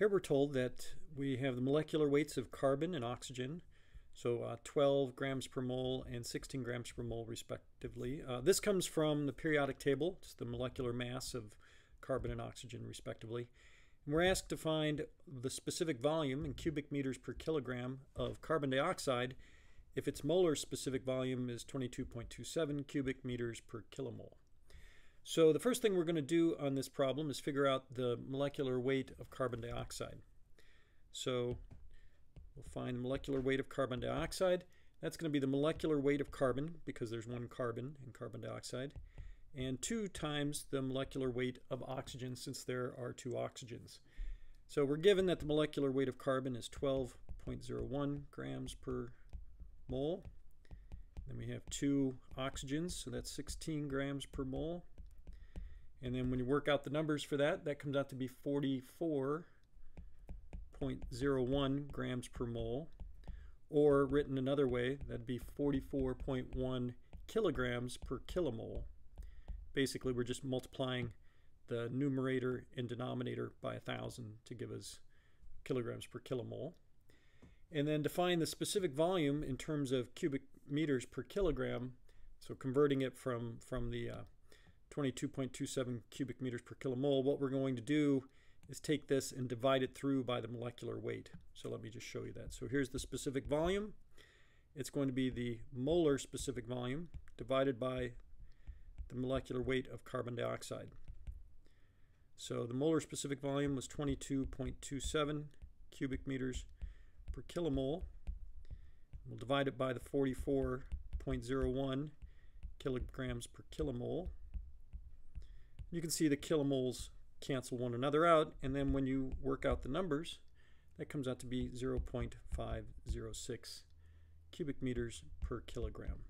Here we're told that we have the molecular weights of carbon and oxygen, so uh, 12 grams per mole and 16 grams per mole respectively. Uh, this comes from the periodic table, it's the molecular mass of carbon and oxygen respectively. And we're asked to find the specific volume in cubic meters per kilogram of carbon dioxide if its molar specific volume is 22.27 cubic meters per kilomole. So the first thing we're going to do on this problem is figure out the molecular weight of carbon dioxide. So we'll find the molecular weight of carbon dioxide. That's going to be the molecular weight of carbon because there's one carbon in carbon dioxide and 2 times the molecular weight of oxygen since there are two oxygens. So we're given that the molecular weight of carbon is 12.01 grams per mole. Then we have two oxygens, so that's 16 grams per mole. And then when you work out the numbers for that, that comes out to be 44.01 grams per mole. Or written another way, that'd be 44.1 kilograms per kilomole. Basically, we're just multiplying the numerator and denominator by 1,000 to give us kilograms per kilomole. And then define the specific volume in terms of cubic meters per kilogram. So converting it from, from the uh, 22.27 cubic meters per kilomole, what we're going to do is take this and divide it through by the molecular weight. So let me just show you that. So here's the specific volume. It's going to be the molar specific volume divided by the molecular weight of carbon dioxide. So the molar specific volume was 22.27 cubic meters per kilomole. We'll divide it by the 44.01 kilograms per kilomole. You can see the kilomoles cancel one another out, and then when you work out the numbers, that comes out to be 0.506 cubic meters per kilogram.